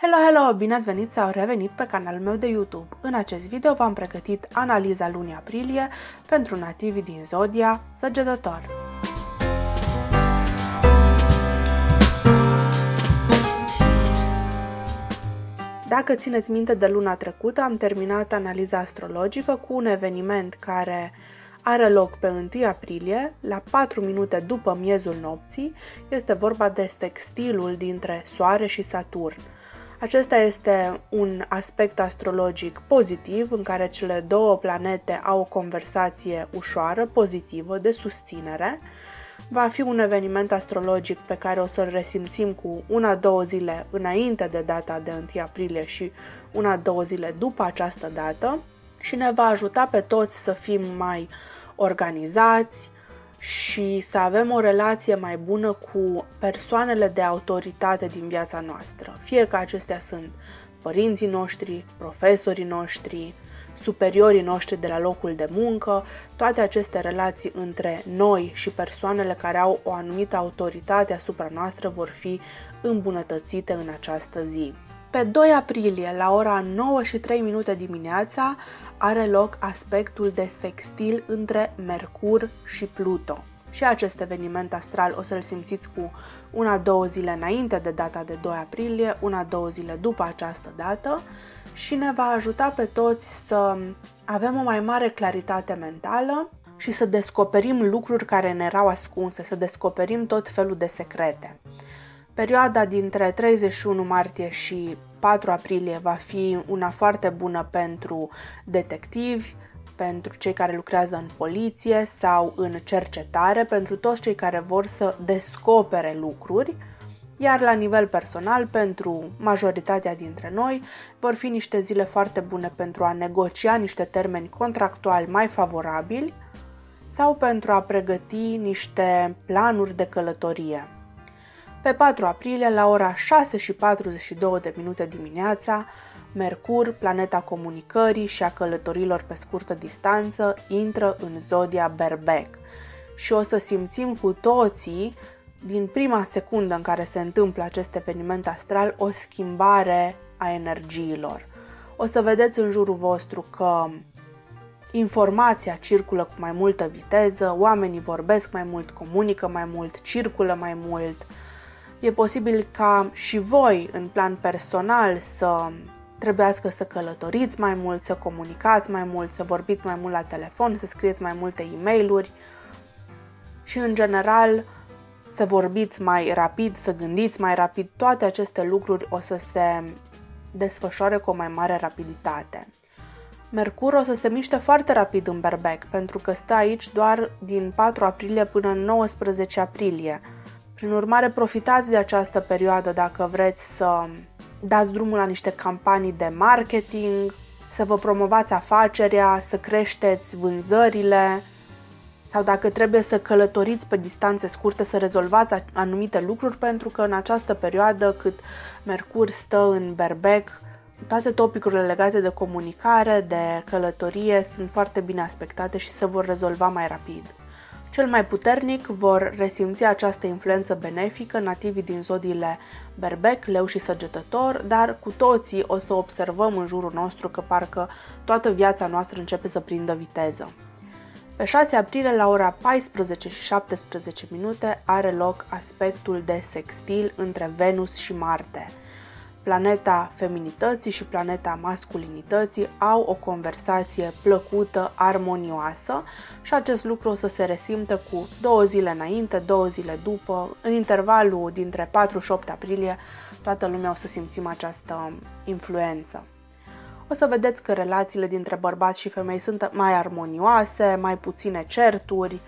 Hello, hello! Bine ați venit sau revenit pe canalul meu de YouTube. În acest video v-am pregătit analiza lunii aprilie pentru nativii din Zodia Săgetător. Dacă țineți minte de luna trecută, am terminat analiza astrologică cu un eveniment care are loc pe 1 aprilie, la 4 minute după miezul nopții. Este vorba de sextilul dintre Soare și Saturn. Acesta este un aspect astrologic pozitiv în care cele două planete au o conversație ușoară, pozitivă, de susținere. Va fi un eveniment astrologic pe care o să-l resimțim cu una-două zile înainte de data de 1 aprilie și una-două zile după această dată și ne va ajuta pe toți să fim mai organizați, și să avem o relație mai bună cu persoanele de autoritate din viața noastră. Fie că acestea sunt părinții noștri, profesorii noștri, superiorii noștri de la locul de muncă, toate aceste relații între noi și persoanele care au o anumită autoritate asupra noastră vor fi îmbunătățite în această zi. Pe 2 aprilie, la ora 9 și 3 minute dimineața, are loc aspectul de sextil între Mercur și Pluto. Și acest eveniment astral o să-l simțiți cu una-două zile înainte de data de 2 aprilie, una-două zile după această dată și ne va ajuta pe toți să avem o mai mare claritate mentală și să descoperim lucruri care ne erau ascunse, să descoperim tot felul de secrete. Perioada dintre 31 martie și 4 aprilie va fi una foarte bună pentru detectivi, pentru cei care lucrează în poliție sau în cercetare, pentru toți cei care vor să descopere lucruri, iar la nivel personal, pentru majoritatea dintre noi, vor fi niște zile foarte bune pentru a negocia niște termeni contractuali mai favorabili sau pentru a pregăti niște planuri de călătorie. Pe 4 aprilie, la ora 6 și 42 de minute dimineața, Mercur, planeta comunicării și a călătorilor pe scurtă distanță, intră în zodia Berbec și o să simțim cu toții, din prima secundă în care se întâmplă acest eveniment astral, o schimbare a energiilor. O să vedeți în jurul vostru că informația circulă cu mai multă viteză, oamenii vorbesc mai mult, comunică mai mult, circulă mai mult, E posibil ca și voi, în plan personal, să trebuiască să călătoriți mai mult, să comunicați mai mult, să vorbiți mai mult la telefon, să scrieți mai multe e mail și, în general, să vorbiți mai rapid, să gândiți mai rapid. Toate aceste lucruri o să se desfășoare cu o mai mare rapiditate. Mercur o să se miște foarte rapid în berbec, pentru că stă aici doar din 4 aprilie până în 19 aprilie. Prin urmare, profitați de această perioadă dacă vreți să dați drumul la niște campanii de marketing, să vă promovați afacerea, să creșteți vânzările sau dacă trebuie să călătoriți pe distanțe scurte să rezolvați anumite lucruri pentru că în această perioadă cât Mercur stă în berbec, toate topicurile legate de comunicare, de călătorie sunt foarte bine aspectate și se vor rezolva mai rapid. Cel mai puternic vor resimți această influență benefică nativii din zodiile berbec, leu și săgetător, dar cu toții o să observăm în jurul nostru că parcă toată viața noastră începe să prindă viteză. Pe 6 aprilie, la ora 14 și 17 minute, are loc aspectul de sextil între Venus și Marte – planeta feminității și planeta masculinității au o conversație plăcută, armonioasă și acest lucru o să se resimtă cu două zile înainte, două zile după, în intervalul dintre 4 și 8 aprilie, toată lumea o să simțim această influență. O să vedeți că relațiile dintre bărbați și femei sunt mai armonioase, mai puține certuri,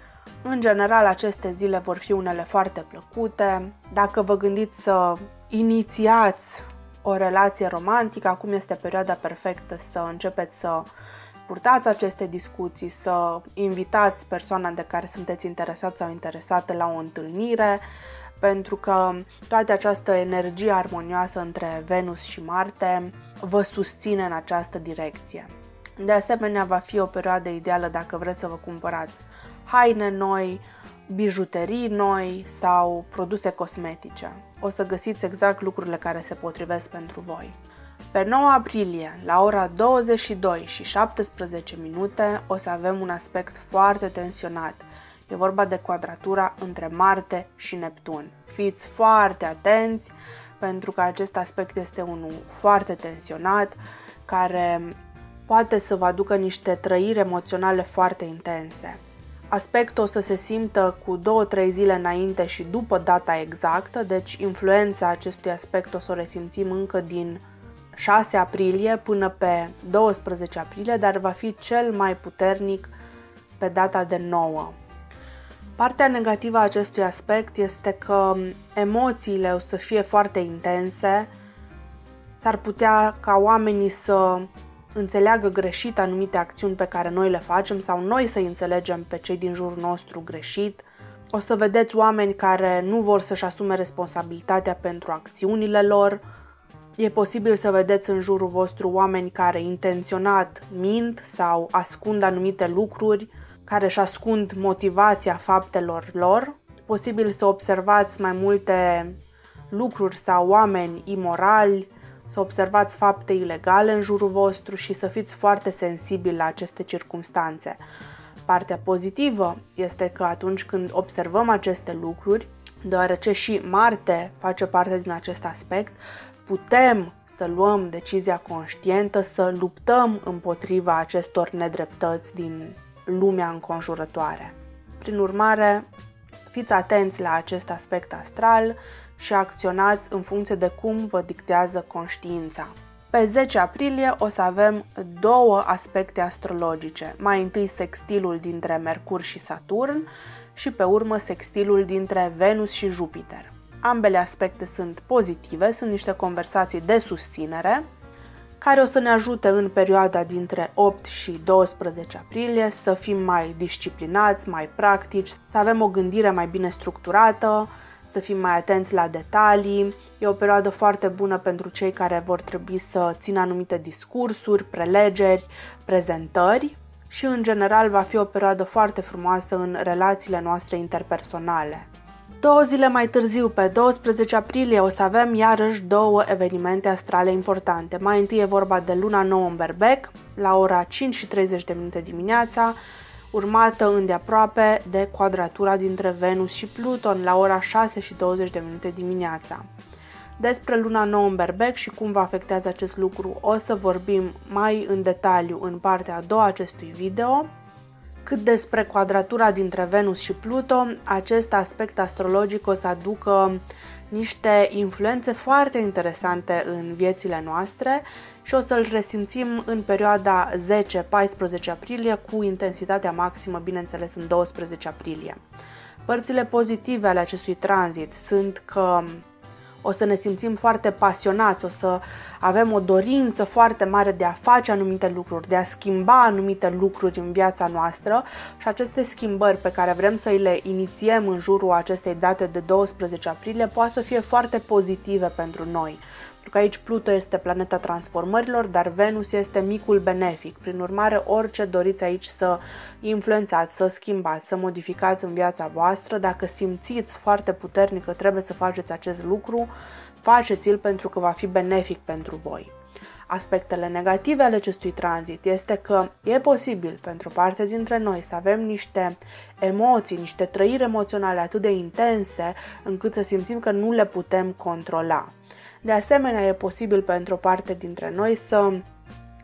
în general, aceste zile vor fi unele foarte plăcute. Dacă vă gândiți să inițiați o relație romantică, acum este perioada perfectă să începeți să purtați aceste discuții, să invitați persoana de care sunteți interesat sau interesată la o întâlnire, pentru că toată această energie armonioasă între Venus și Marte vă susține în această direcție. De asemenea, va fi o perioadă ideală dacă vreți să vă cumpărați haine noi, bijuterii noi sau produse cosmetice. O să găsiți exact lucrurile care se potrivesc pentru voi. Pe 9 aprilie, la ora 22 și 17 minute, o să avem un aspect foarte tensionat. E vorba de quadratura între Marte și Neptun. Fiți foarte atenți pentru că acest aspect este unul foarte tensionat, care poate să vă aducă niște trăiri emoționale foarte intense. Aspectul o să se simtă cu 2-3 zile înainte și după data exactă, deci influența acestui aspect o să o resimțim încă din 6 aprilie până pe 12 aprilie, dar va fi cel mai puternic pe data de 9. Partea negativă a acestui aspect este că emoțiile o să fie foarte intense, s-ar putea ca oamenii să înțeleagă greșit anumite acțiuni pe care noi le facem sau noi să înțelegem pe cei din jurul nostru greșit. O să vedeți oameni care nu vor să-și asume responsabilitatea pentru acțiunile lor. E posibil să vedeți în jurul vostru oameni care intenționat mint sau ascund anumite lucruri, care își ascund motivația faptelor lor. Posibil să observați mai multe lucruri sau oameni imorali, să observați fapte ilegale în jurul vostru și să fiți foarte sensibili la aceste circumstanțe. Partea pozitivă este că atunci când observăm aceste lucruri, deoarece și Marte face parte din acest aspect, putem să luăm decizia conștientă să luptăm împotriva acestor nedreptăți din lumea înconjurătoare. Prin urmare, fiți atenți la acest aspect astral și acționați în funcție de cum vă dictează conștiința. Pe 10 aprilie o să avem două aspecte astrologice. Mai întâi sextilul dintre Mercur și Saturn și pe urmă sextilul dintre Venus și Jupiter. Ambele aspecte sunt pozitive, sunt niște conversații de susținere care o să ne ajute în perioada dintre 8 și 12 aprilie să fim mai disciplinați, mai practici, să avem o gândire mai bine structurată, să fim mai atenți la detalii. E o perioadă foarte bună pentru cei care vor trebui să țină anumite discursuri, prelegeri, prezentări și în general va fi o perioadă foarte frumoasă în relațiile noastre interpersonale. Două zile mai târziu, pe 12 aprilie, o să avem iarăși două evenimente astrale importante. Mai întâi e vorba de luna nouă în Berbec, la ora 5 și 30 de minute dimineața, urmată îndeaproape de quadratura dintre Venus și Pluton la ora 6 și 20 de minute dimineața. Despre luna nouă în berbec și cum vă afectează acest lucru o să vorbim mai în detaliu în partea a doua acestui video. Cât despre quadratura dintre Venus și Pluto, acest aspect astrologic o să aducă niște influențe foarte interesante în viețile noastre și o să-l resimțim în perioada 10-14 aprilie cu intensitatea maximă, bineînțeles, în 12 aprilie. Părțile pozitive ale acestui tranzit sunt că o să ne simțim foarte pasionați, o să avem o dorință foarte mare de a face anumite lucruri, de a schimba anumite lucruri în viața noastră și aceste schimbări pe care vrem să le inițiem în jurul acestei date de 12 aprilie poate să fie foarte pozitive pentru noi. Pentru că aici Pluto este planeta transformărilor, dar Venus este micul benefic. Prin urmare, orice doriți aici să influențați, să schimbați, să modificați în viața voastră, dacă simțiți foarte puternic că trebuie să faceți acest lucru, faceți-l pentru că va fi benefic pentru voi. Aspectele negative ale acestui tranzit este că e posibil pentru parte dintre noi să avem niște emoții, niște trăiri emoționale atât de intense încât să simțim că nu le putem controla. De asemenea, e posibil pentru o parte dintre noi să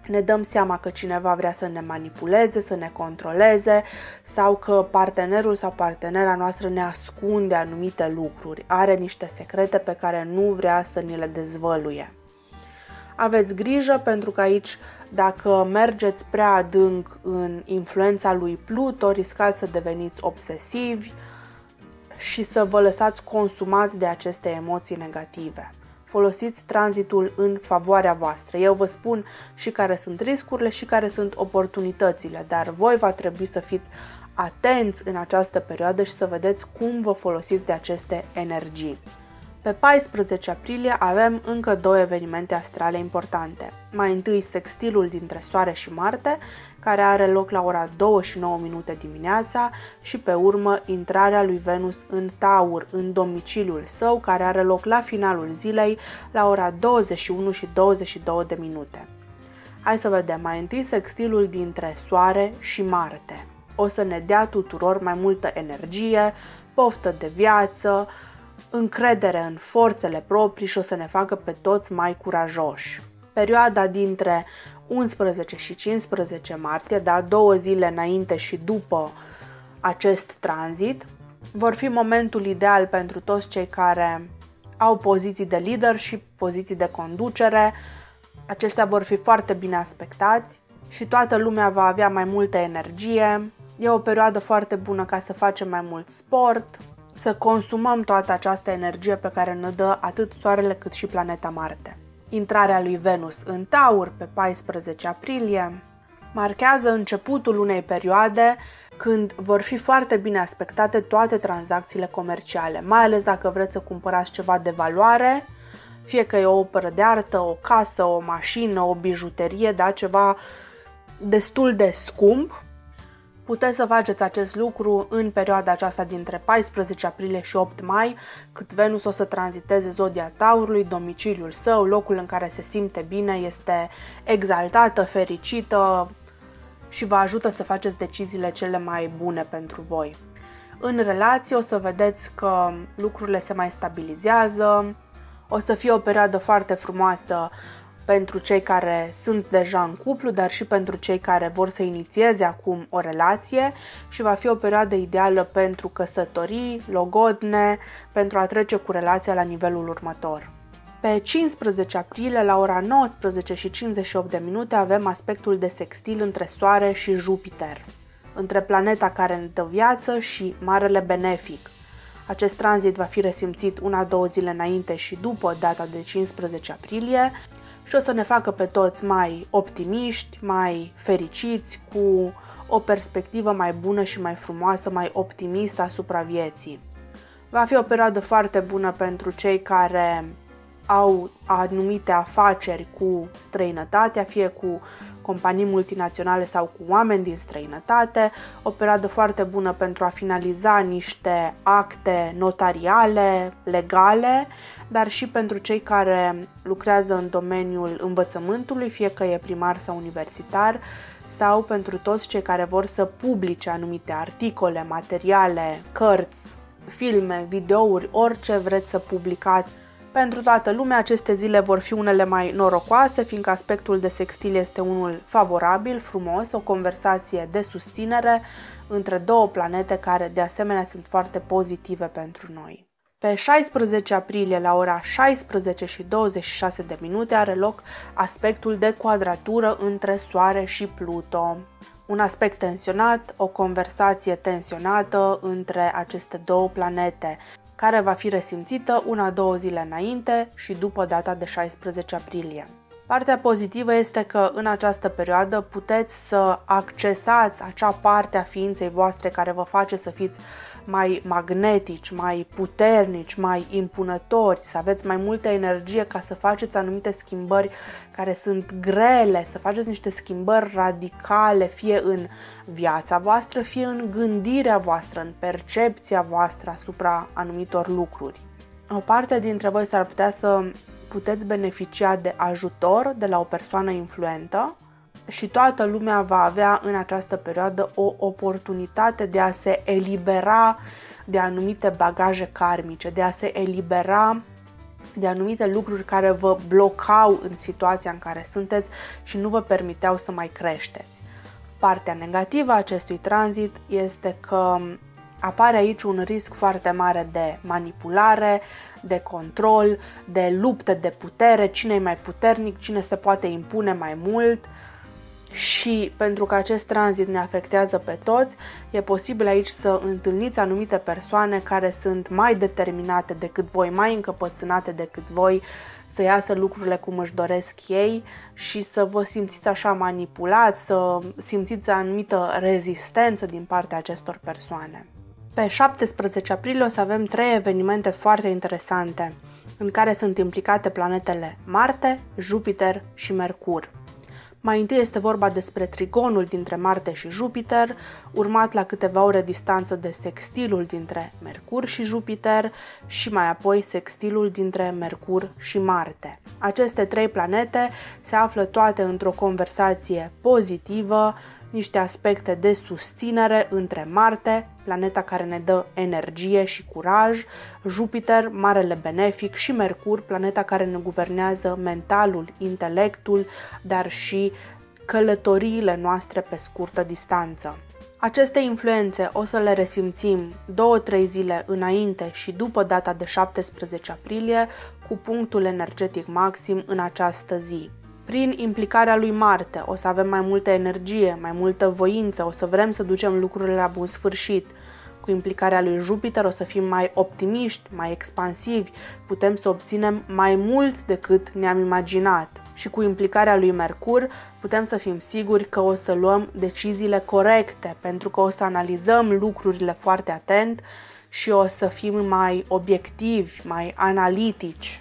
ne dăm seama că cineva vrea să ne manipuleze, să ne controleze sau că partenerul sau partenera noastră ne ascunde anumite lucruri, are niște secrete pe care nu vrea să ni le dezvăluie. Aveți grijă pentru că aici, dacă mergeți prea adânc în influența lui Pluto, riscați să deveniți obsesivi și să vă lăsați consumați de aceste emoții negative folosiți tranzitul în favoarea voastră. Eu vă spun și care sunt riscurile și care sunt oportunitățile, dar voi va trebui să fiți atenți în această perioadă și să vedeți cum vă folosiți de aceste energii. Pe 14 aprilie avem încă două evenimente astrale importante. Mai întâi sextilul dintre Soare și Marte, care are loc la ora 2 și 9 minute dimineața și pe urmă intrarea lui Venus în Taur, în domiciliul său, care are loc la finalul zilei la ora 21 și 22 de minute. Hai să vedem mai întâi sextilul dintre Soare și Marte. O să ne dea tuturor mai multă energie, poftă de viață, încredere în forțele proprii și o să ne facă pe toți mai curajoși. Perioada dintre 11 și 15 martie, da, două zile înainte și după acest tranzit, vor fi momentul ideal pentru toți cei care au poziții de leadership, poziții de conducere. Aceștia vor fi foarte bine aspectați și toată lumea va avea mai multă energie. E o perioadă foarte bună ca să facem mai mult sport, să consumăm toată această energie pe care ne dă atât Soarele cât și planeta Marte. Intrarea lui Venus în Taur pe 14 aprilie marchează începutul unei perioade când vor fi foarte bine aspectate toate tranzacțiile comerciale, mai ales dacă vreți să cumpărați ceva de valoare, fie că e o operă de artă, o casă, o mașină, o bijuterie, da, ceva destul de scump, Puteți să faceți acest lucru în perioada aceasta dintre 14 aprilie și 8 mai, cât Venus o să tranziteze zodia Taurului, domiciliul său, locul în care se simte bine, este exaltată, fericită și vă ajută să faceți deciziile cele mai bune pentru voi. În relație o să vedeți că lucrurile se mai stabilizează, o să fie o perioadă foarte frumoasă pentru cei care sunt deja în cuplu, dar și pentru cei care vor să inițieze acum o relație și va fi o perioadă ideală pentru căsătorii, logodne, pentru a trece cu relația la nivelul următor. Pe 15 aprilie, la ora 19 și 58 de minute, avem aspectul de sextil între Soare și Jupiter, între planeta care ne dă viață și Marele Benefic. Acest tranzit va fi resimțit una-două zile înainte și după data de 15 aprilie și o să ne facă pe toți mai optimiști, mai fericiți, cu o perspectivă mai bună și mai frumoasă, mai optimistă asupra vieții. Va fi o perioadă foarte bună pentru cei care au anumite afaceri cu străinătatea, fie cu companii multinaționale sau cu oameni din străinătate, o perioadă foarte bună pentru a finaliza niște acte notariale, legale, dar și pentru cei care lucrează în domeniul învățământului, fie că e primar sau universitar, sau pentru toți cei care vor să publice anumite articole, materiale, cărți, filme, videouri, orice vreți să publicați pentru toată lumea, aceste zile vor fi unele mai norocoase, fiindcă aspectul de sextil este unul favorabil, frumos, o conversație de susținere între două planete care de asemenea sunt foarte pozitive pentru noi. Pe 16 aprilie, la ora 16 și 26 de minute, are loc aspectul de quadratură între Soare și Pluto. Un aspect tensionat, o conversație tensionată între aceste două planete care va fi resimțită una-două zile înainte și după data de 16 aprilie. Partea pozitivă este că în această perioadă puteți să accesați acea parte a ființei voastre care vă face să fiți mai magnetici, mai puternici, mai impunători, să aveți mai multă energie ca să faceți anumite schimbări care sunt grele, să faceți niște schimbări radicale, fie în viața voastră, fie în gândirea voastră, în percepția voastră asupra anumitor lucruri. O parte dintre voi s-ar putea să puteți beneficia de ajutor de la o persoană influentă și toată lumea va avea în această perioadă o oportunitate de a se elibera de anumite bagaje karmice, de a se elibera de anumite lucruri care vă blocau în situația în care sunteți și nu vă permiteau să mai creșteți. Partea negativă a acestui tranzit este că apare aici un risc foarte mare de manipulare, de control, de lupte de putere, cine e mai puternic, cine se poate impune mai mult, și pentru că acest tranzit ne afectează pe toți, e posibil aici să întâlniți anumite persoane care sunt mai determinate decât voi, mai încăpățânate decât voi, să iasă lucrurile cum își doresc ei și să vă simțiți așa manipulați, să simțiți anumită rezistență din partea acestor persoane. Pe 17 aprilie o să avem trei evenimente foarte interesante. în care sunt implicate planetele Marte, Jupiter și Mercur. Mai întâi este vorba despre trigonul dintre Marte și Jupiter, urmat la câteva ore distanță de sextilul dintre Mercur și Jupiter și mai apoi sextilul dintre Mercur și Marte. Aceste trei planete se află toate într-o conversație pozitivă, niște aspecte de susținere între Marte, planeta care ne dă energie și curaj, Jupiter, marele benefic și Mercur, planeta care ne guvernează mentalul, intelectul, dar și călătoriile noastre pe scurtă distanță. Aceste influențe o să le resimțim 2-3 zile înainte și după data de 17 aprilie, cu punctul energetic maxim în această zi. Prin implicarea lui Marte o să avem mai multă energie, mai multă voință, o să vrem să ducem lucrurile la bun sfârșit. Cu implicarea lui Jupiter o să fim mai optimiști, mai expansivi, putem să obținem mai mult decât ne-am imaginat. Și cu implicarea lui Mercur putem să fim siguri că o să luăm deciziile corecte, pentru că o să analizăm lucrurile foarte atent și o să fim mai obiectivi, mai analitici.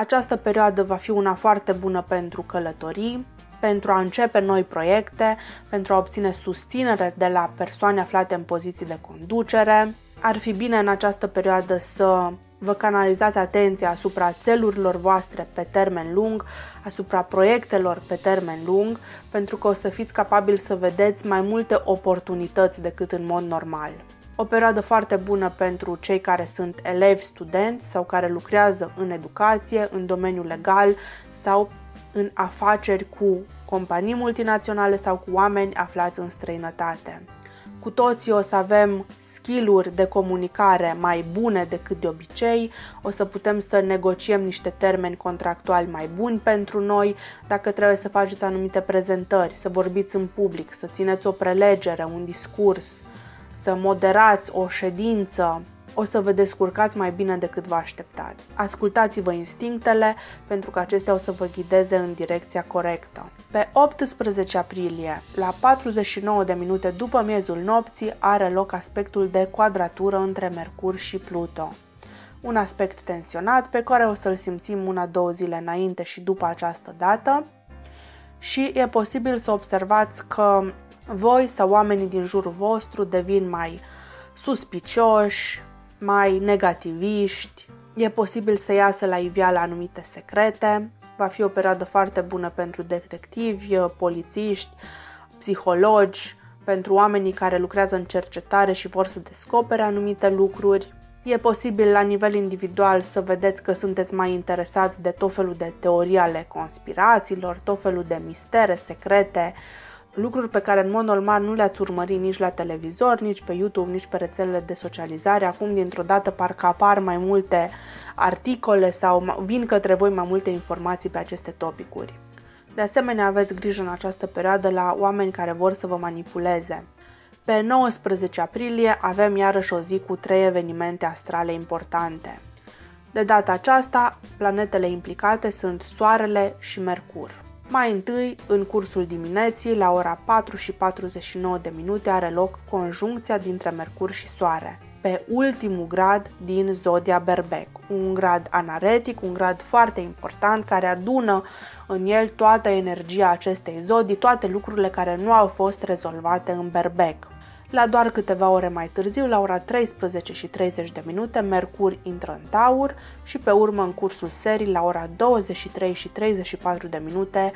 Această perioadă va fi una foarte bună pentru călătorii, pentru a începe noi proiecte, pentru a obține susținere de la persoane aflate în poziții de conducere. Ar fi bine în această perioadă să vă canalizați atenția asupra țelurilor voastre pe termen lung, asupra proiectelor pe termen lung, pentru că o să fiți capabili să vedeți mai multe oportunități decât în mod normal o perioadă foarte bună pentru cei care sunt elevi, studenți sau care lucrează în educație, în domeniul legal sau în afaceri cu companii multinaționale sau cu oameni aflați în străinătate. Cu toții o să avem skill de comunicare mai bune decât de obicei, o să putem să negociem niște termeni contractuali mai buni pentru noi, dacă trebuie să faceți anumite prezentări, să vorbiți în public, să țineți o prelegere, un discurs, să moderați o ședință, o să vă descurcați mai bine decât vă așteptați. Ascultați-vă instinctele pentru că acestea o să vă ghideze în direcția corectă. Pe 18 aprilie, la 49 de minute după miezul nopții, are loc aspectul de quadratură între Mercur și Pluto. Un aspect tensionat pe care o să-l simțim una-două zile înainte și după această dată și e posibil să observați că voi sau oamenii din jurul vostru devin mai suspicioși, mai negativiști, e posibil să iasă la iveală anumite secrete, va fi o perioadă foarte bună pentru detectivi, polițiști, psihologi, pentru oamenii care lucrează în cercetare și vor să descopere anumite lucruri. E posibil la nivel individual să vedeți că sunteți mai interesați de tot felul de teorii ale conspirațiilor, tot felul de mistere secrete, lucruri pe care în mod normal nu le-ați urmări nici la televizor, nici pe YouTube, nici pe rețelele de socializare. Acum, dintr-o dată, parcă apar mai multe articole sau vin către voi mai multe informații pe aceste topicuri. De asemenea, aveți grijă în această perioadă la oameni care vor să vă manipuleze. Pe 19 aprilie avem iarăși o zi cu trei evenimente astrale importante. De data aceasta, planetele implicate sunt Soarele și Mercur. Mai întâi, în cursul dimineții, la ora 4 și 49 de minute, are loc conjuncția dintre Mercur și Soare, pe ultimul grad din zodia Berbec, un grad anaretic, un grad foarte important care adună în el toată energia acestei zodii, toate lucrurile care nu au fost rezolvate în Berbec. La doar câteva ore mai târziu, la ora 13 și 30 de minute, Mercur intră în Taur și pe urmă în cursul serii, la ora 23 și 34 de minute,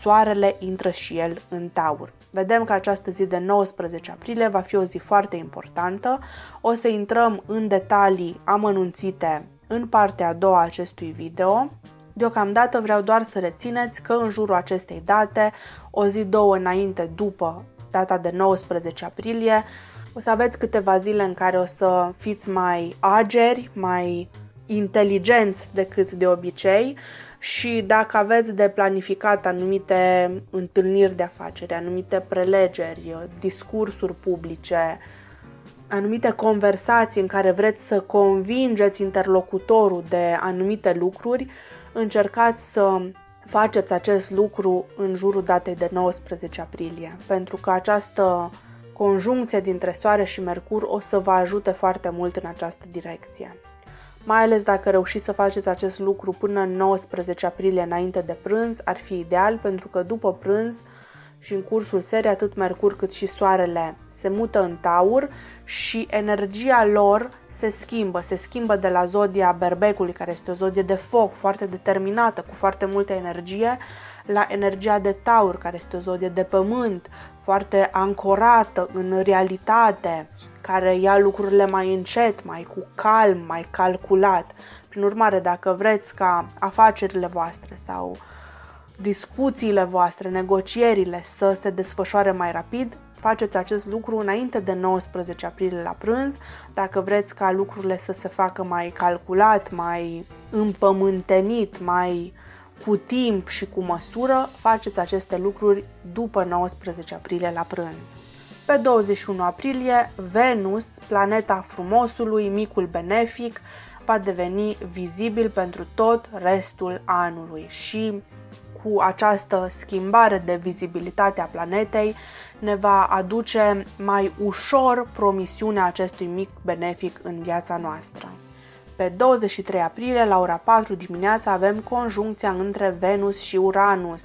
Soarele intră și el în Taur. Vedem că această zi de 19 aprilie va fi o zi foarte importantă. O să intrăm în detalii amănunțite în partea a doua a acestui video. Deocamdată vreau doar să rețineți că în jurul acestei date, o zi două înainte după data de 19 aprilie. O să aveți câteva zile în care o să fiți mai ageri, mai inteligenți decât de obicei și dacă aveți de planificat anumite întâlniri de afaceri, anumite prelegeri, discursuri publice, anumite conversații în care vreți să convingeți interlocutorul de anumite lucruri, încercați să faceți acest lucru în jurul datei de 19 aprilie, pentru că această conjuncție dintre Soare și Mercur o să vă ajute foarte mult în această direcție. mai ales dacă reușiți să faceți acest lucru până în 19 aprilie înainte de prânz, ar fi ideal pentru că după prânz și în cursul serii atât Mercur cât și Soarele se mută în taur și energia lor se schimbă, se schimbă de la zodia berbecului, care este o zodie de foc, foarte determinată, cu foarte multă energie, la energia de taur, care este o zodie de pământ, foarte ancorată în realitate, care ia lucrurile mai încet, mai cu calm, mai calculat. Prin urmare, dacă vreți ca afacerile voastre sau discuțiile voastre, negocierile să se desfășoare mai rapid, faceți acest lucru înainte de 19 aprilie la prânz. Dacă vreți ca lucrurile să se facă mai calculat, mai împământenit, mai cu timp și cu măsură, faceți aceste lucruri după 19 aprilie la prânz. Pe 21 aprilie, Venus, planeta frumosului, micul benefic, va deveni vizibil pentru tot restul anului și cu această schimbare de vizibilitate a planetei ne va aduce mai ușor promisiunea acestui mic benefic în viața noastră. Pe 23 aprilie, la ora 4 dimineața, avem conjuncția între Venus și Uranus,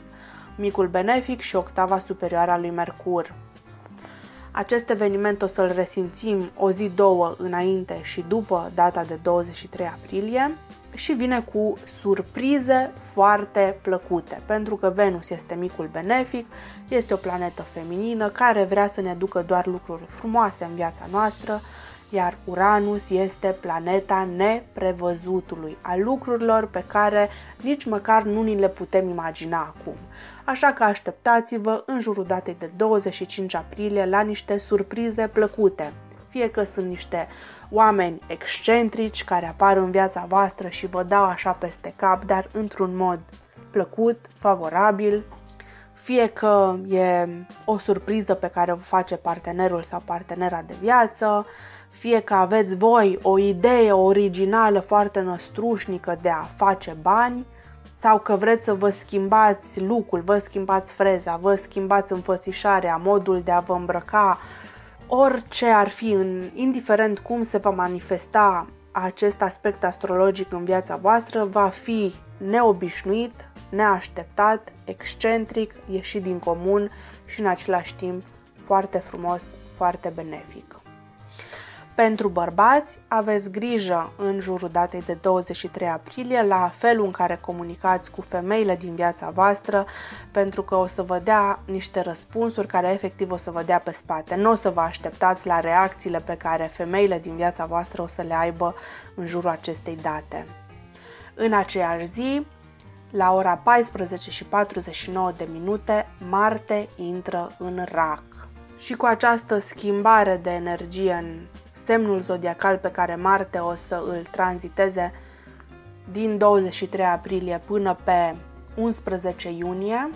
micul benefic și octava superioară a lui Mercur. Acest eveniment o să-l resimțim o zi, două înainte și după data de 23 aprilie și vine cu surprize foarte plăcute, pentru că Venus este micul benefic, este o planetă feminină care vrea să ne aducă doar lucruri frumoase în viața noastră, iar Uranus este planeta neprevăzutului, a lucrurilor pe care nici măcar nu ni le putem imagina acum. Așa că așteptați-vă în jurul datei de 25 aprilie la niște surprize plăcute. Fie că sunt niște oameni excentrici care apar în viața voastră și vă dau așa peste cap, dar într-un mod plăcut, favorabil, fie că e o surpriză pe care o face partenerul sau partenera de viață, fie că aveți voi o idee originală foarte năstrușnică de a face bani, sau că vreți să vă schimbați lucrul, vă schimbați freza, vă schimbați înfățișarea, modul de a vă îmbrăca, orice ar fi, în, indiferent cum se va manifesta acest aspect astrologic în viața voastră, va fi neobișnuit, neașteptat, excentric, ieșit din comun și în același timp foarte frumos, foarte benefic. Pentru bărbați, aveți grijă în jurul datei de 23 aprilie la felul în care comunicați cu femeile din viața voastră, pentru că o să vă dea niște răspunsuri care efectiv o să vă dea pe spate. Nu o să vă așteptați la reacțiile pe care femeile din viața voastră o să le aibă în jurul acestei date. În aceeași zi, la ora 14 și 49 de minute, Marte intră în rac. Și cu această schimbare de energie în semnul zodiacal pe care Marte o să îl tranziteze din 23 aprilie până pe 11 iunie,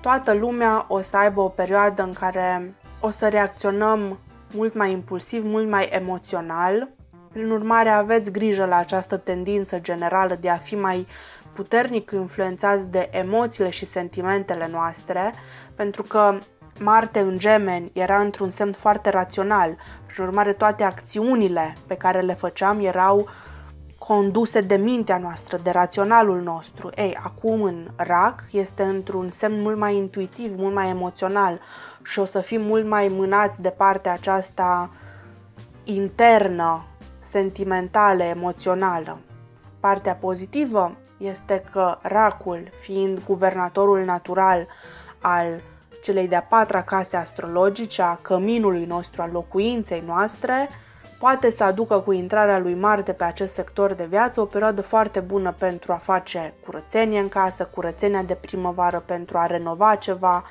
toată lumea o să aibă o perioadă în care o să reacționăm mult mai impulsiv, mult mai emoțional. Prin urmare, aveți grijă la această tendință generală de a fi mai puternic influențați de emoțiile și sentimentele noastre, pentru că Marte în gemeni era într-un semn foarte rațional, prin urmare toate acțiunile pe care le făceam erau conduse de mintea noastră, de raționalul nostru. Ei, acum în rac este într-un semn mult mai intuitiv, mult mai emoțional și o să fim mult mai mânați de partea aceasta internă, sentimentală, emoțională. Partea pozitivă este că racul, fiind guvernatorul natural al celei de-a patra case astrologice a căminului nostru, al locuinței noastre, poate să aducă cu intrarea lui Marte pe acest sector de viață o perioadă foarte bună pentru a face curățenie în casă, curățenia de primăvară, pentru a renova ceva,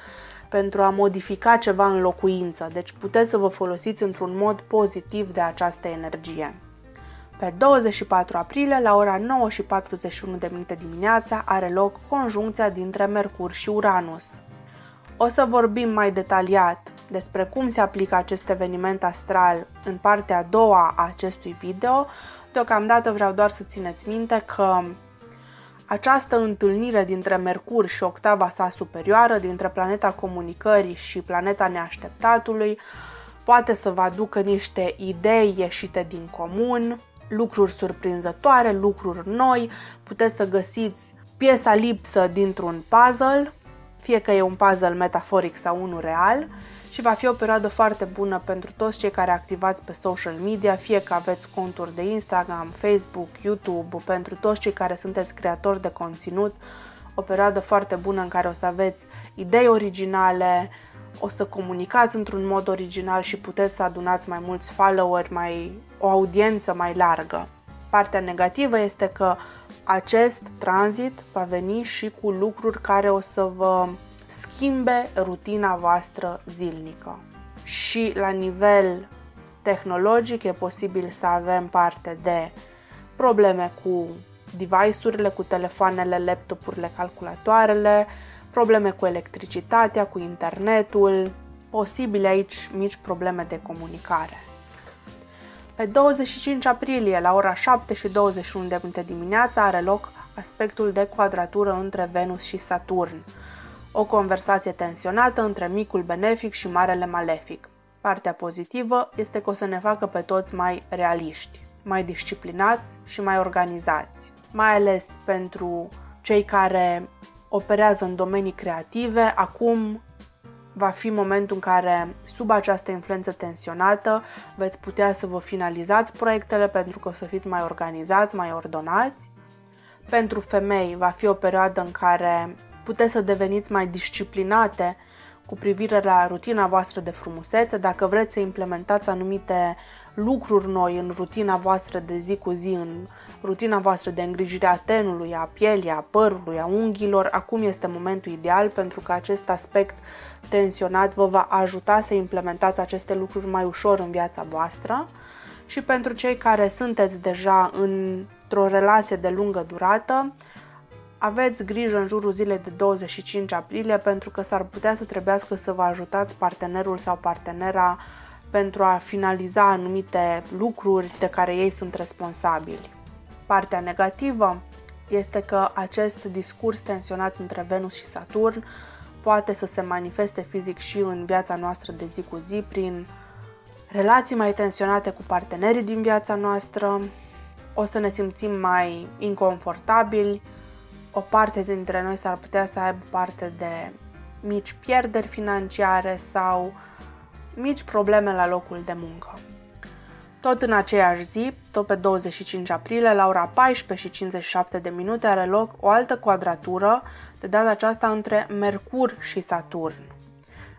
pentru a modifica ceva în locuință. Deci puteți să vă folosiți într-un mod pozitiv de această energie. Pe 24 aprilie, la ora 9 și 41 de minute dimineața, are loc conjuncția dintre Mercur și Uranus. O să vorbim mai detaliat despre cum se aplică acest eveniment astral în partea a doua a acestui video. Deocamdată vreau doar să țineți minte că această întâlnire dintre Mercur și octava sa superioară, dintre planeta comunicării și planeta neașteptatului, poate să vă aducă niște idei ieșite din comun, lucruri surprinzătoare, lucruri noi, puteți să găsiți piesa lipsă dintr-un puzzle, fie că e un puzzle metaforic sau unul real, și va fi o perioadă foarte bună pentru toți cei care activați pe social media, fie că aveți conturi de Instagram, Facebook, YouTube, pentru toți cei care sunteți creatori de conținut, o perioadă foarte bună în care o să aveți idei originale, o să comunicați într-un mod original și puteți să adunați mai mulți followeri, mai, o audiență mai largă. Partea negativă este că acest tranzit va veni și cu lucruri care o să vă schimbe rutina voastră zilnică. Și la nivel tehnologic e posibil să avem parte de probleme cu device-urile, cu telefoanele, laptopurile, calculatoarele, probleme cu electricitatea, cu internetul, posibile aici mici probleme de comunicare. Pe 25 aprilie, la ora 7 și 21 de minute dimineața, are loc aspectul de quadratură între Venus și Saturn, o conversație tensionată între micul benefic și marele malefic. Partea pozitivă este că o să ne facă pe toți mai realiști, mai disciplinați și mai organizați, mai ales pentru cei care operează în domenii creative, acum va fi momentul în care, sub această influență tensionată, veți putea să vă finalizați proiectele pentru că o să fiți mai organizați, mai ordonați. Pentru femei va fi o perioadă în care puteți să deveniți mai disciplinate cu privire la rutina voastră de frumusețe, dacă vreți să implementați anumite lucruri noi în rutina voastră de zi cu zi, în rutina voastră de îngrijire a tenului, a pielii, a părului, a unghiilor, acum este momentul ideal pentru că acest aspect tensionat vă va ajuta să implementați aceste lucruri mai ușor în viața voastră și pentru cei care sunteți deja într-o relație de lungă durată, aveți grijă în jurul zilei de 25 aprilie pentru că s-ar putea să trebuiască să vă ajutați partenerul sau partenera pentru a finaliza anumite lucruri de care ei sunt responsabili. Partea negativă este că acest discurs tensionat între Venus și Saturn poate să se manifeste fizic și în viața noastră de zi cu zi prin relații mai tensionate cu partenerii din viața noastră, o să ne simțim mai inconfortabili, o parte dintre noi s-ar putea să aibă parte de mici pierderi financiare sau mici probleme la locul de muncă. Tot în aceeași zi, tot pe 25 aprilie, la ora 14 și 57 de minute, are loc o altă quadratură, de data aceasta între Mercur și Saturn,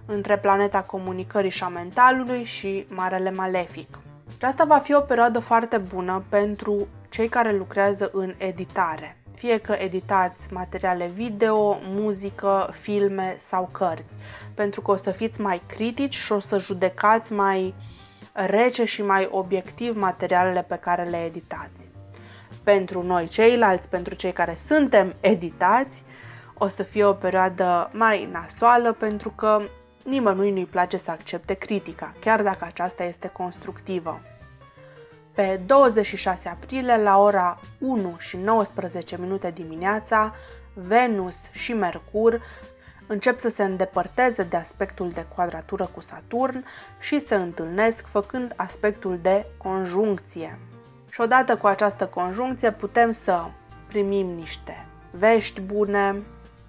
între planeta comunicării și a mentalului și Marele Malefic. Aceasta va fi o perioadă foarte bună pentru cei care lucrează în editare, fie că editați materiale video, muzică, filme sau cărți, pentru că o să fiți mai critici și o să judecați mai rece și mai obiectiv materialele pe care le editați. Pentru noi ceilalți, pentru cei care suntem editați, o să fie o perioadă mai nasoală pentru că nimănui nu-i place să accepte critica, chiar dacă aceasta este constructivă. Pe 26 aprilie, la ora 1 și 19 minute dimineața, Venus și Mercur încep să se îndepărteze de aspectul de quadratură cu Saturn și se întâlnesc făcând aspectul de conjuncție. Și odată cu această conjuncție putem să primim niște vești bune,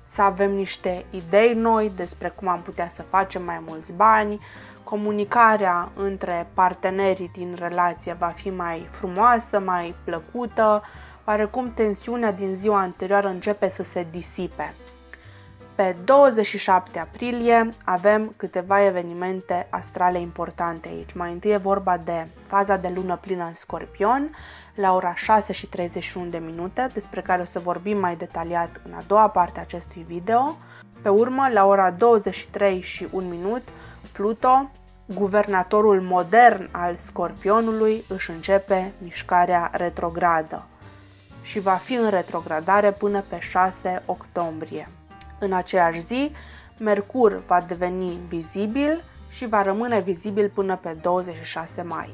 să avem niște idei noi despre cum am putea să facem mai mulți bani, comunicarea între partenerii din relație va fi mai frumoasă, mai plăcută, oarecum tensiunea din ziua anterioară începe să se disipe. Pe 27 aprilie avem câteva evenimente astrale importante aici. Mai întâi e vorba de faza de lună plină în Scorpion la ora 6 și 31 de minute, despre care o să vorbim mai detaliat în a doua parte a acestui video. Pe urmă, la ora 23 și 1 minut, Pluto, guvernatorul modern al Scorpionului, își începe mișcarea retrogradă și va fi în retrogradare până pe 6 octombrie. În aceeași zi, Mercur va deveni vizibil și va rămâne vizibil până pe 26 mai.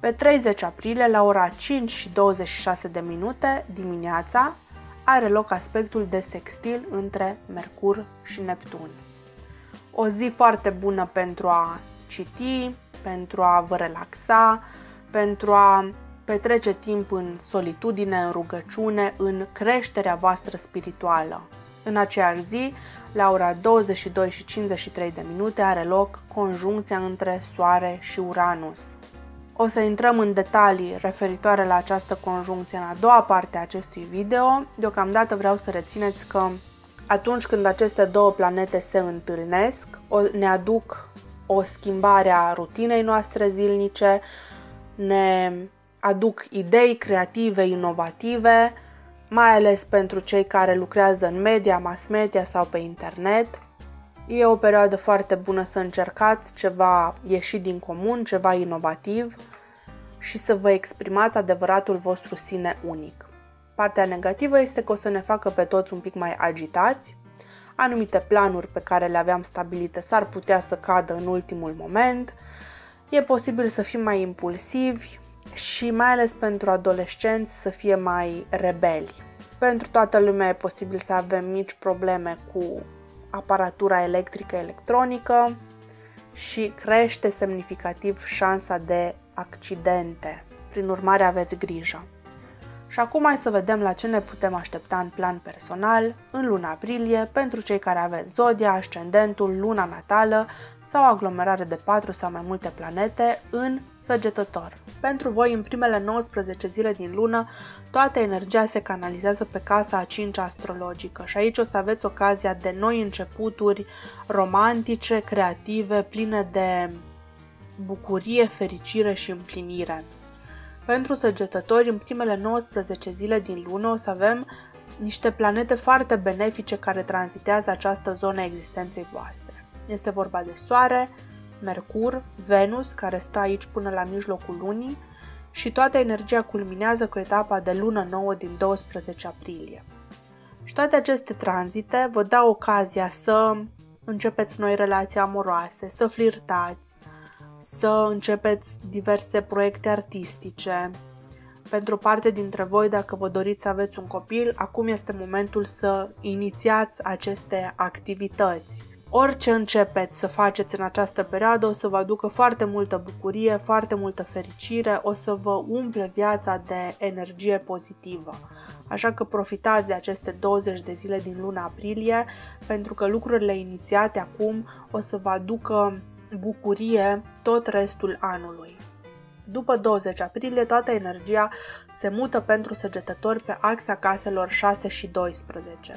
Pe 30 aprilie, la ora 5 și 26 de minute dimineața, are loc aspectul de sextil între Mercur și Neptun. O zi foarte bună pentru a citi, pentru a vă relaxa, pentru a petrece timp în solitudine, în rugăciune, în creșterea voastră spirituală. În aceeași zi, la ora 22 și 53 de minute, are loc conjuncția între Soare și Uranus. O să intrăm în detalii referitoare la această conjuncție în a doua parte a acestui video. Deocamdată vreau să rețineți că atunci când aceste două planete se întâlnesc, ne aduc o schimbare a rutinei noastre zilnice, ne aduc idei creative, inovative, mai ales pentru cei care lucrează în media, mass media sau pe internet. E o perioadă foarte bună să încercați ceva ieșit din comun, ceva inovativ și să vă exprimați adevăratul vostru sine unic. Partea negativă este că o să ne facă pe toți un pic mai agitați, anumite planuri pe care le aveam stabilite s-ar putea să cadă în ultimul moment, e posibil să fim mai impulsivi și mai ales pentru adolescenți să fie mai rebeli. Pentru toată lumea e posibil să avem mici probleme cu aparatura electrică electronică și crește semnificativ șansa de accidente. Prin urmare, aveți grijă. Și acum hai să vedem la ce ne putem aștepta în plan personal în luna aprilie pentru cei care aveți zodia, ascendentul, luna natală sau aglomerare de 4 sau mai multe planete în săgetător. Pentru voi, în primele 19 zile din lună, toată energia se canalizează pe casa a 5 astrologică și aici o să aveți ocazia de noi începuturi romantice, creative, pline de bucurie, fericire și împlinire. Pentru săgetători, în primele 19 zile din lună o să avem niște planete foarte benefice care tranzitează această zonă a existenței voastre. Este vorba de Soare, Mercur, Venus, care stă aici până la mijlocul lunii, și toată energia culminează cu etapa de lună nouă din 12 aprilie. Și toate aceste tranzite vă dau ocazia să începeți noi relații amoroase, să flirtați, să începeți diverse proiecte artistice. Pentru parte dintre voi, dacă vă doriți să aveți un copil, acum este momentul să inițiați aceste activități. Orice începeți să faceți în această perioadă o să vă aducă foarte multă bucurie, foarte multă fericire, o să vă umple viața de energie pozitivă. Așa că profitați de aceste 20 de zile din luna aprilie, pentru că lucrurile inițiate acum o să vă aducă bucurie tot restul anului. După 20 aprilie, toată energia se mută pentru săgetători pe axa caselor 6 și 12.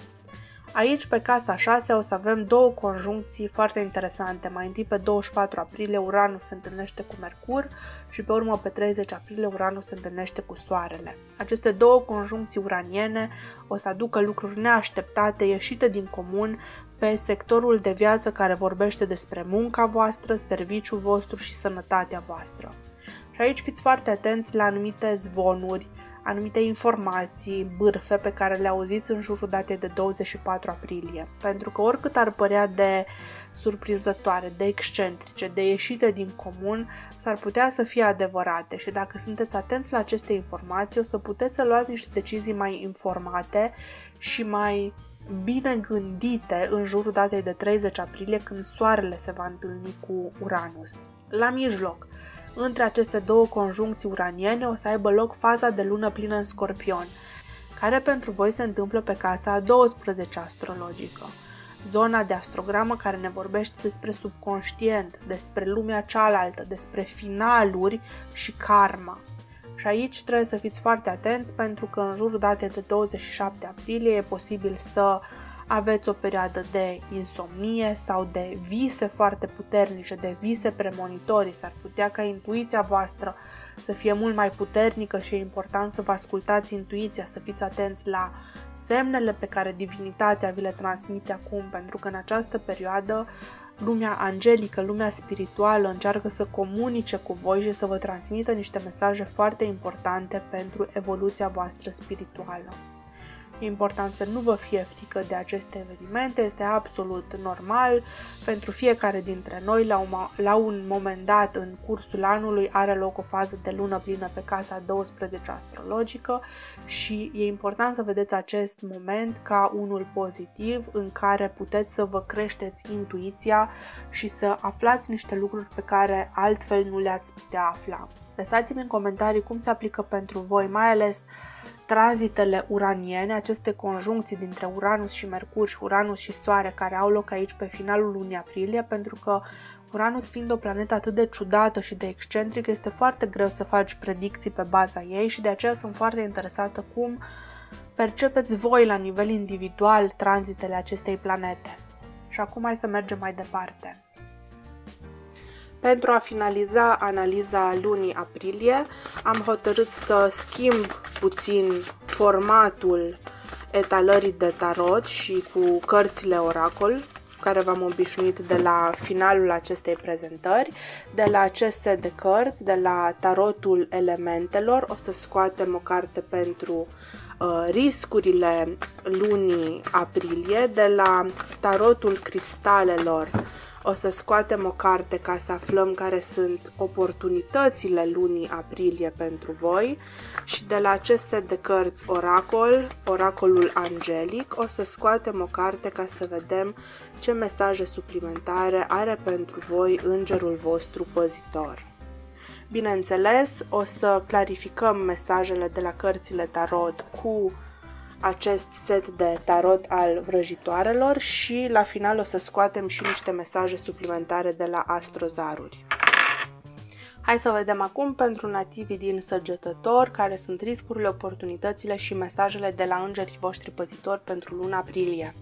Aici, pe casa 6, o să avem două conjuncții foarte interesante. Mai întâi, pe 24 aprilie, Uranus se întâlnește cu Mercur și pe urmă, pe 30 aprilie, Uranus se întâlnește cu Soarele. Aceste două conjuncții uraniene o să aducă lucruri neașteptate, ieșite din comun, pe sectorul de viață care vorbește despre munca voastră, serviciul vostru și sănătatea voastră. Și aici fiți foarte atenți la anumite zvonuri, anumite informații, bârfe pe care le auziți în jurul datei de 24 aprilie. Pentru că oricât ar părea de surprinzătoare, de excentrice, de ieșite din comun, s-ar putea să fie adevărate și dacă sunteți atenți la aceste informații, o să puteți să luați niște decizii mai informate și mai bine gândite în jurul datei de 30 aprilie când soarele se va întâlni cu Uranus. La mijloc, între aceste două conjuncții uraniene o să aibă loc faza de lună plină în scorpion, care pentru voi se întâmplă pe casa a 12 astrologică, zona de astrogramă care ne vorbește despre subconștient, despre lumea cealaltă, despre finaluri și karma. Și aici trebuie să fiți foarte atenți pentru că în jurul datei de 27 aprilie e posibil să aveți o perioadă de insomnie sau de vise foarte puternice, de vise premonitorii. S-ar putea ca intuiția voastră să fie mult mai puternică și e important să vă ascultați intuiția, să fiți atenți la semnele pe care divinitatea vi le transmite acum, pentru că în această perioadă lumea angelică, lumea spirituală încearcă să comunice cu voi și să vă transmită niște mesaje foarte importante pentru evoluția voastră spirituală. E important să nu vă fie frică de aceste evenimente, este absolut normal. Pentru fiecare dintre noi, la un, la un moment dat în cursul anului, are loc o fază de lună plină pe casa 12 astrologică și e important să vedeți acest moment ca unul pozitiv în care puteți să vă creșteți intuiția și să aflați niște lucruri pe care altfel nu le-ați putea afla. Lăsați-mi în comentarii cum se aplică pentru voi, mai ales tranzitele uraniene, aceste conjuncții dintre Uranus și Mercur și Uranus și Soare care au loc aici pe finalul lunii aprilie, pentru că Uranus fiind o planetă atât de ciudată și de excentrică, este foarte greu să faci predicții pe baza ei și de aceea sunt foarte interesată cum percepeți voi la nivel individual tranzitele acestei planete. Și acum hai să mergem mai departe. Pentru a finaliza analiza lunii aprilie, am hotărât să schimb puțin formatul etalării de tarot și cu cărțile oracol, care v-am obișnuit de la finalul acestei prezentări. De la acest set de cărți, de la tarotul elementelor, o să scoatem o carte pentru uh, riscurile lunii aprilie, de la tarotul cristalelor, o să scoatem o carte ca să aflăm care sunt oportunitățile lunii aprilie pentru voi și de la acest set de cărți Oracol, Oracolul Angelic, o să scoatem o carte ca să vedem ce mesaje suplimentare are pentru voi îngerul vostru păzitor. Bineînțeles, o să clarificăm mesajele de la cărțile tarot cu acest set de tarot al vrăjitoarelor și la final o să scoatem și niște mesaje suplimentare de la astrozaruri. Hai să vedem acum pentru nativii din săgetător care sunt riscurile, oportunitățile și mesajele de la îngerii voștri păzitori pentru luna aprilie.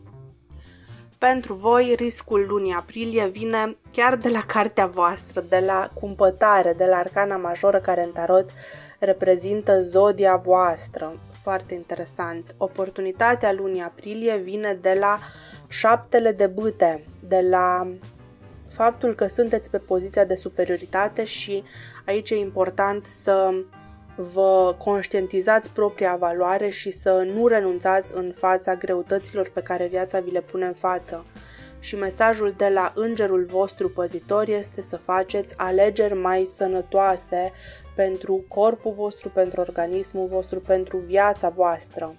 Pentru voi, riscul lunii aprilie vine chiar de la cartea voastră, de la cumpătare, de la arcana majoră care în tarot reprezintă zodia voastră foarte interesant. Oportunitatea lunii aprilie vine de la șaptele de bâte, de la faptul că sunteți pe poziția de superioritate și aici e important să vă conștientizați propria valoare și să nu renunțați în fața greutăților pe care viața vi le pune în față. Și mesajul de la îngerul vostru păzitor este să faceți alegeri mai sănătoase pentru corpul vostru, pentru organismul vostru, pentru viața voastră.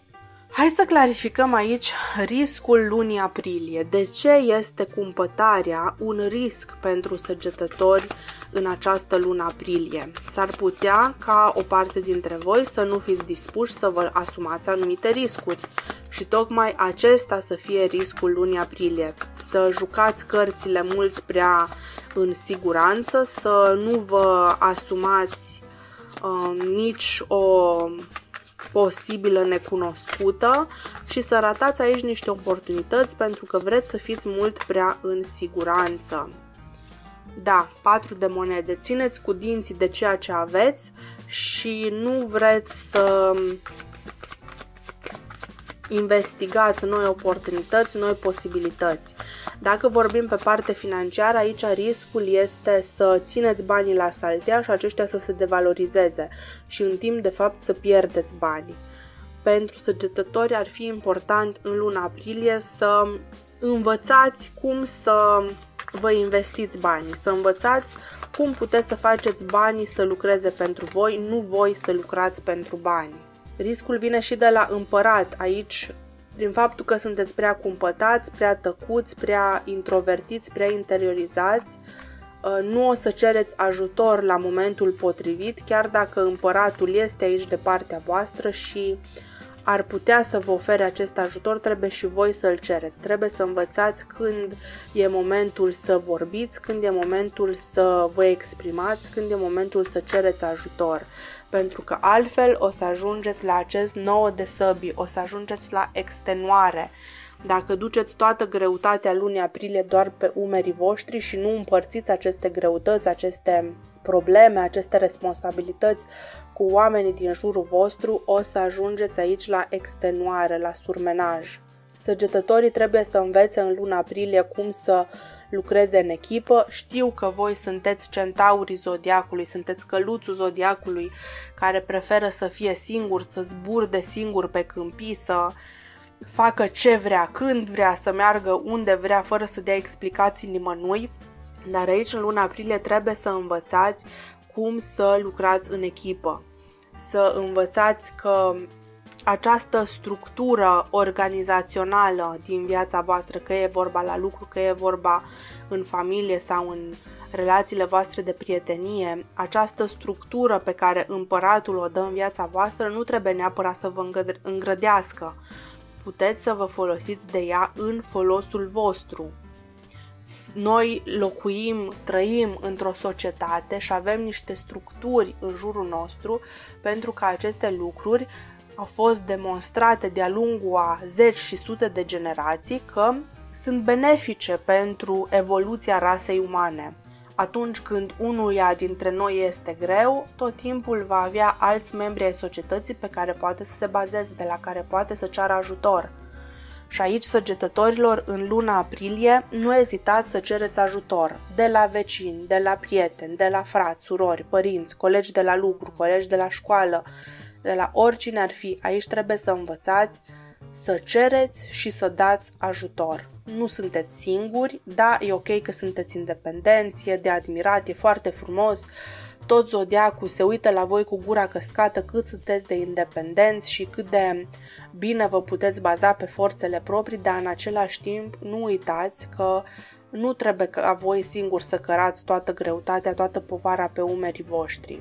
Hai să clarificăm aici riscul lunii aprilie. De ce este cumpătarea un risc pentru săgetători în această lună aprilie? S-ar putea ca o parte dintre voi să nu fiți dispuși să vă asumați anumite riscuri și tocmai acesta să fie riscul lunii aprilie. Să jucați cărțile mult prea în siguranță, să nu vă asumați uh, nici o posibilă necunoscută și să ratați aici niște oportunități pentru că vreți să fiți mult prea în siguranță. Da, 4 de monede. Țineți cu dinții de ceea ce aveți și nu vreți să investigați noi oportunități, noi posibilități. Dacă vorbim pe parte financiară, aici riscul este să țineți banii la saltea și aceștia să se devalorizeze și în timp de fapt să pierdeți banii. Pentru săgetători ar fi important în luna aprilie să învățați cum să vă investiți banii, să învățați cum puteți să faceți banii să lucreze pentru voi, nu voi să lucrați pentru bani. Riscul vine și de la împărat. Aici prin faptul că sunteți prea cumpătați, prea tăcuți, prea introvertiți, prea interiorizați, uh, nu o să cereți ajutor la momentul potrivit, chiar dacă împăratul este aici de partea voastră și ar putea să vă ofere acest ajutor, trebuie și voi să-l cereți. Trebuie să învățați când e momentul să vorbiți, când e momentul să vă exprimați, când e momentul să cereți ajutor pentru că altfel o să ajungeți la acest nou de săbii, o să ajungeți la extenuare. Dacă duceți toată greutatea lunii aprilie doar pe umerii voștri și nu împărțiți aceste greutăți, aceste probleme, aceste responsabilități cu oamenii din jurul vostru, o să ajungeți aici la extenuare, la surmenaj. Săgetătorii trebuie să învețe în luna aprilie cum să lucreze în echipă. Știu că voi sunteți centaurii zodiacului, sunteți căluțul zodiacului care preferă să fie singur, să zburde singur pe câmpii, să facă ce vrea, când vrea, să meargă unde vrea, fără să dea explicații nimănui. Dar aici, în luna aprilie, trebuie să învățați cum să lucrați în echipă. Să învățați că această structură organizațională din viața voastră, că e vorba la lucru, că e vorba în familie sau în relațiile voastre de prietenie, această structură pe care împăratul o dă în viața voastră nu trebuie neapărat să vă îngrădească. Puteți să vă folosiți de ea în folosul vostru. Noi locuim, trăim într-o societate și avem niște structuri în jurul nostru pentru că aceste lucruri au fost demonstrate de-a lungul a zeci și sute de generații că sunt benefice pentru evoluția rasei umane. Atunci când unuia dintre noi este greu, tot timpul va avea alți membri ai societății pe care poate să se bazeze, de la care poate să ceară ajutor. Și aici, săgetătorilor, în luna aprilie, nu ezitați să cereți ajutor de la vecini, de la prieteni, de la frați, surori, părinți, colegi de la lucru, colegi de la școală, de la oricine ar fi. Aici trebuie să învățați să cereți și să dați ajutor. Nu sunteți singuri, da, e ok că sunteți independenți, e de admirat, e foarte frumos, tot zodiacul se uită la voi cu gura căscată cât sunteți de independenți și cât de bine vă puteți baza pe forțele proprii, dar în același timp nu uitați că nu trebuie ca voi singuri să cărați toată greutatea, toată povara pe umerii voștri.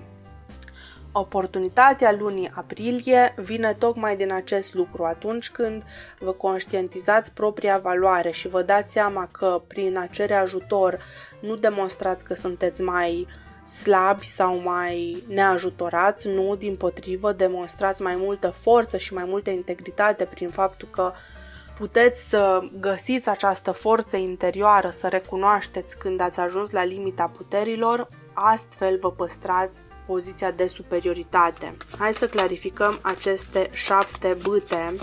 Oportunitatea lunii aprilie vine tocmai din acest lucru, atunci când vă conștientizați propria valoare și vă dați seama că prin a cere ajutor nu demonstrați că sunteți mai slabi sau mai neajutorați, nu, din potrivă, demonstrați mai multă forță și mai multă integritate prin faptul că puteți să găsiți această forță interioară, să recunoașteți când ați ajuns la limita puterilor, astfel vă păstrați poziția de superioritate. Hai să clarificăm aceste șapte bâte,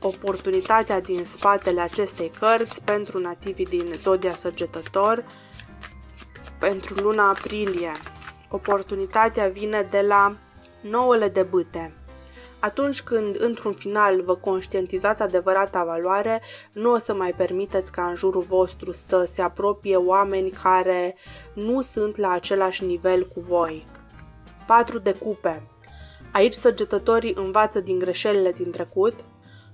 oportunitatea din spatele acestei cărți pentru nativii din Zodia Săgetător pentru luna aprilie. Oportunitatea vine de la nouăle de bâte. Atunci când, într-un final, vă conștientizați adevărata valoare, nu o să mai permiteți ca în jurul vostru să se apropie oameni care nu sunt la același nivel cu voi. 4 de cupe. Aici săgetătorii învață din greșelile din trecut,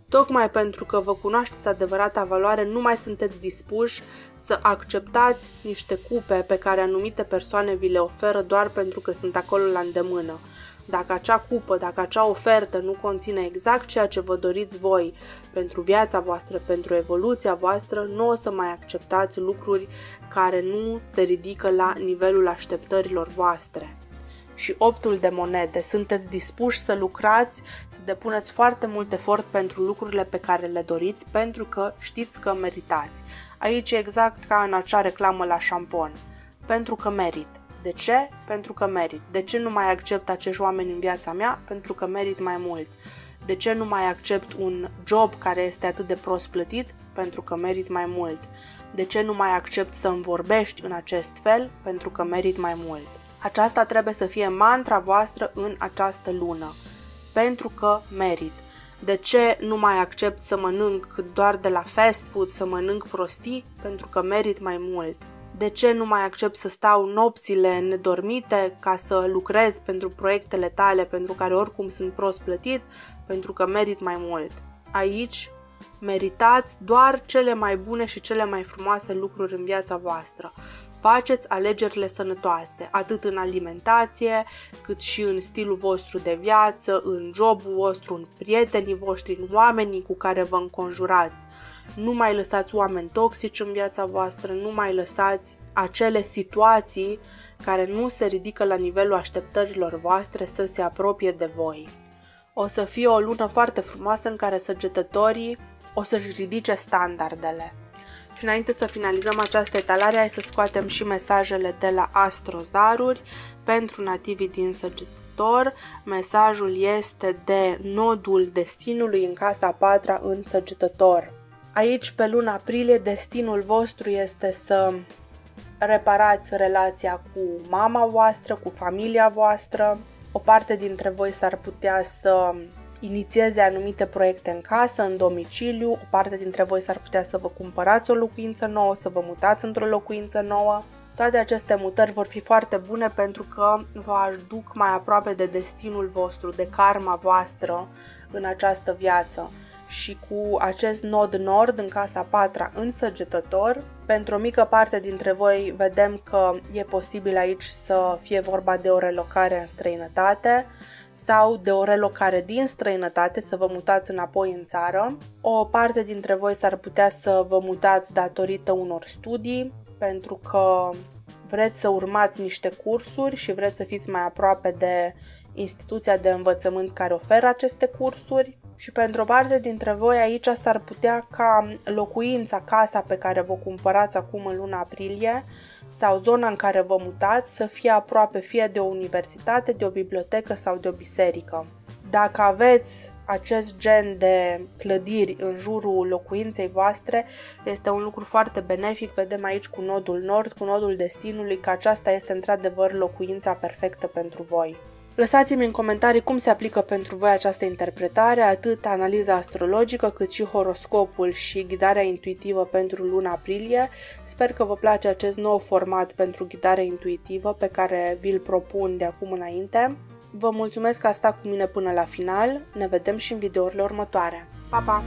tocmai pentru că vă cunoașteți adevărata valoare, nu mai sunteți dispuși să acceptați niște cupe pe care anumite persoane vi le oferă doar pentru că sunt acolo la îndemână. Dacă acea cupă, dacă acea ofertă nu conține exact ceea ce vă doriți voi pentru viața voastră, pentru evoluția voastră, nu o să mai acceptați lucruri care nu se ridică la nivelul așteptărilor voastre și optul de monede. Sunteți dispuși să lucrați, să depuneți foarte mult efort pentru lucrurile pe care le doriți, pentru că știți că meritați. Aici e exact ca în acea reclamă la șampon. Pentru că merit. De ce? Pentru că merit. De ce nu mai accept acești oameni în viața mea? Pentru că merit mai mult. De ce nu mai accept un job care este atât de prost plătit? Pentru că merit mai mult. De ce nu mai accept să-mi vorbești în acest fel? Pentru că merit mai mult. Aceasta trebuie să fie mantra voastră în această lună, pentru că merit. De ce nu mai accept să mănânc doar de la fast food, să mănânc prostii? Pentru că merit mai mult. De ce nu mai accept să stau nopțile nedormite ca să lucrez pentru proiectele tale pentru care oricum sunt prost plătit? Pentru că merit mai mult. Aici meritați doar cele mai bune și cele mai frumoase lucruri în viața voastră faceți alegerile sănătoase, atât în alimentație, cât și în stilul vostru de viață, în jobul vostru, în prietenii voștri, în oamenii cu care vă înconjurați. Nu mai lăsați oameni toxici în viața voastră, nu mai lăsați acele situații care nu se ridică la nivelul așteptărilor voastre să se apropie de voi. O să fie o lună foarte frumoasă în care săgetătorii o să-și ridice standardele. Și înainte să finalizăm această etalare, hai să scoatem și mesajele de la Astrozaruri pentru nativii din Săgetător. Mesajul este de nodul destinului în casa a patra în Săgetător. Aici, pe luna aprilie, destinul vostru este să reparați relația cu mama voastră, cu familia voastră. O parte dintre voi s-ar putea să inițieze anumite proiecte în casă, în domiciliu, o parte dintre voi s-ar putea să vă cumpărați o locuință nouă, să vă mutați într-o locuință nouă. Toate aceste mutări vor fi foarte bune pentru că vă aduc mai aproape de destinul vostru, de karma voastră în această viață. Și cu acest nod nord în casa patra în săgetător, pentru o mică parte dintre voi vedem că e posibil aici să fie vorba de o relocare în străinătate sau de o relocare din străinătate, să vă mutați înapoi în țară. O parte dintre voi s-ar putea să vă mutați datorită unor studii, pentru că vreți să urmați niște cursuri și vreți să fiți mai aproape de instituția de învățământ care oferă aceste cursuri și pentru o parte dintre voi aici s-ar putea ca locuința, casa pe care vă cumpărați acum în luna aprilie sau zona în care vă mutați să fie aproape fie de o universitate, de o bibliotecă sau de o biserică. Dacă aveți acest gen de clădiri în jurul locuinței voastre este un lucru foarte benefic. Vedem aici cu nodul nord, cu nodul destinului, că aceasta este într-adevăr locuința perfectă pentru voi. Lăsați-mi în comentarii cum se aplică pentru voi această interpretare, atât analiza astrologică, cât și horoscopul și ghidarea intuitivă pentru luna aprilie. Sper că vă place acest nou format pentru ghidare intuitivă pe care vi-l propun de acum înainte. Vă mulțumesc că a stat cu mine până la final, ne vedem și în videourile următoare. Pa, pa!